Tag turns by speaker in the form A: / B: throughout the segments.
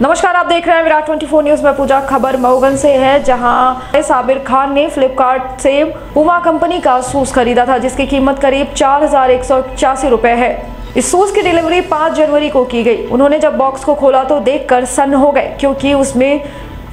A: नमस्कार, आप देख रहे हैं विराट 24 न्यूज़। में पूजा, खबर मऊगन से है, जहाँ साबिर खान ने फ्लिपकार्ट से पुमा कंपनी का सूस खरीदा था, जिसकी कीमत करीब चार हज़ार एक सौ इक्यासी रुपए है। इस सूस की डिलीवरी 5 जनवरी को की गई। उन्होंने जब बॉक्स को खोला तो देखकर सन्न हो गए, क्योंकि उसमें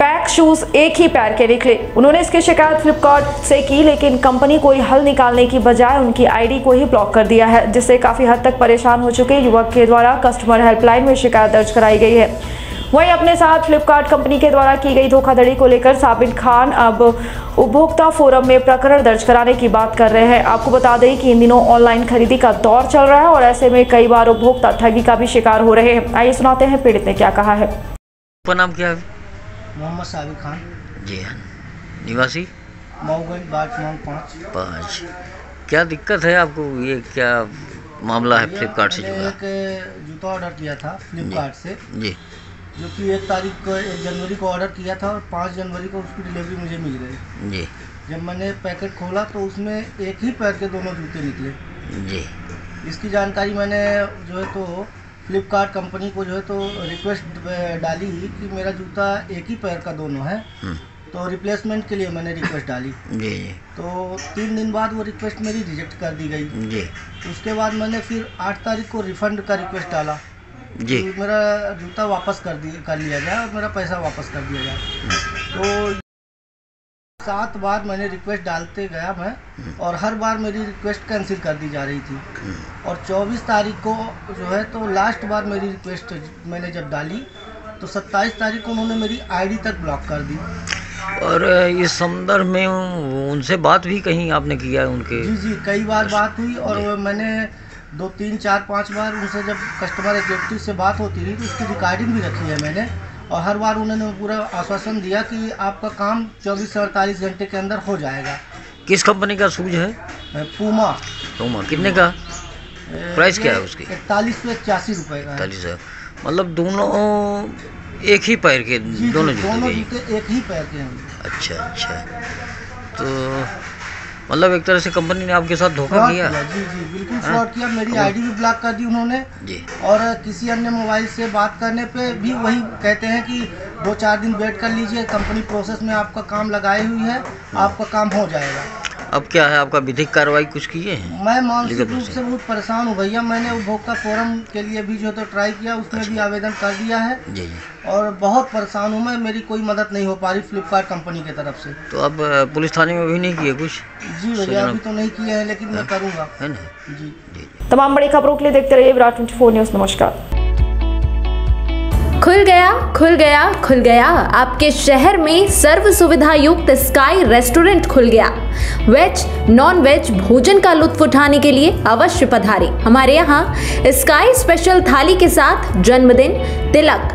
A: पैक शूज़ एक ही पैर के निकले। उन्होंने इसकी शिकायत फ्लिपकार्ट से की, लेकिन कंपनी कोई हल निकालने की बजाय उनकी आईडी को ही ब्लॉक कर दिया है, जिससे काफ़ी हद तक परेशान हो चुके युवक के द्वारा कस्टमर हेल्पलाइन में शिकायत दर्ज कराई गई है। वहीं अपने साथ फ्लिपकार्ट कंपनी के द्वारा की गई धोखाधड़ी को लेकर साबिर खान अब उपभोक्ता फोरम में प्रकरण दर्ज कराने की बात कर रहे हैं। आपको बता दें कि इन दिनों ऑनलाइन खरीदी का दौर चल रहा है और ऐसे में कई बार उपभोक्ता ठगी का भी शिकार हो रहे हैं। आइए सुनाते हैं पीड़ित ने क्या कहा है।
B: नाम क्या है?
C: मोहम्मद साबिर खान।
B: जी हाँ। निवासी?
C: पाँच।
B: क्या दिक्कत है आपको? ये क्या मामला है फ्लिपकार्ट से जुड़ा?
C: एक जूता ऑर्डर किया था फ्लिपकार्ट से।
B: जी।
C: जो कि एक तारीख को एक जनवरी को ऑर्डर किया था और पाँच जनवरी को उसकी डिलीवरी मुझे मिल गई।
B: जी।
C: जब मैंने पैकेट खोला तो उसमें एक ही पैर के दोनों जूते निकले।
B: जी।
C: इसकी जानकारी मैंने जो है तो फ्लिपकार्ट कंपनी को जो है तो रिक्वेस्ट डाली कि मेरा जूता एक ही पैर का दोनों है।
B: हम्म,
C: तो रिप्लेसमेंट के लिए मैंने रिक्वेस्ट डाली।
B: जी। जी
C: तो तीन दिन बाद वो रिक्वेस्ट मेरी रिजेक्ट कर दी गई।
B: जी।
C: उसके बाद मैंने फिर आठ तारीख को रिफंड का रिक्वेस्ट डाला।
B: जी।
C: कि मेरा जूता वापस कर दिया कर लिया जाए और मेरा पैसा वापस कर दिया जाए तो सात बार मैंने रिक्वेस्ट डालते गया मैं और हर बार मेरी रिक्वेस्ट कैंसिल कर दी जा रही थी। और 24 तारीख को जो है तो लास्ट बार मेरी रिक्वेस्ट मैंने जब डाली तो 27 तारीख को उन्होंने मेरी आईडी तक ब्लॉक कर दी।
B: और इस संदर्भ में उनसे बात भी कहीं आपने किया है उनके?
C: जी जी कई बार बात हुई और मैंने दो तीन चार पाँच बार उनसे जब कस्टमर एग्जेक्टिव से बात होती रही तो उसकी रिकॉर्डिंग भी रखी है मैंने। और हर बार उन्होंने पूरा आश्वासन दिया कि आपका काम 24 से अड़तालीस घंटे के अंदर हो जाएगा।
B: किस कंपनी का शूज़ है?
C: पूमा
B: तोमा कितने का? प्राइस क्या है उसकी?
C: इकतालीस सौ इक्यासी रुपये का
B: चालीस मतलब दोनों एक ही पैर के दोनों जूते
C: दोनों जूते एक ही पैर के हैं।
B: अच्छा अच्छा। तो मतलब एक तरह से कंपनी ने आपके साथ धोखा किया।
C: जी जी बिल्कुल
B: हाँ?
C: फ्रॉड किया। मेरी आईडी भी ब्लॉक कर दी उन्होंने।
B: जी।
C: और किसी अन्य मोबाइल से बात करने पे भी वही कहते हैं कि दो चार दिन वेट कर लीजिए कंपनी प्रोसेस में आपका काम लगाई हुई है। आपका काम हो जाएगा।
B: अब क्या है आपका विधिक कार्रवाई कुछ किए हैं?
C: मैं मानसिक रूप
B: से।
C: बहुत परेशान हूँ भैया। मैंने उपभोक्ता फोरम के लिए भी जो तो ट्राई किया उसमें
B: अच्छा।
C: भी आवेदन कर दिया है।
B: जी जी।
C: और बहुत परेशान हूँ मैं। मेरी कोई मदद नहीं हो पा रही फ्लिपकार्ट कंपनी की तरफ़ से।
B: तो अब पुलिस थाने में भी नहीं किए कुछ?
C: जी भैया अभी तो नहीं किए हैं लेकिन मैं करूँगा।
B: है ना?
C: जी।
A: तमाम बड़ी खबरों के लिए देखते रहिए विराट 24 न्यूज़। नमस्कार।
D: खुल गया खुल गया खुल गया। आपके शहर में सर्व सुविधा युक्त स्काई रेस्टोरेंट खुल गया। वेज नॉन वेज भोजन का लुत्फ उठाने के लिए अवश्य पधारें। हमारे यहाँ स्काई स्पेशल थाली के साथ जन्मदिन, तिलक।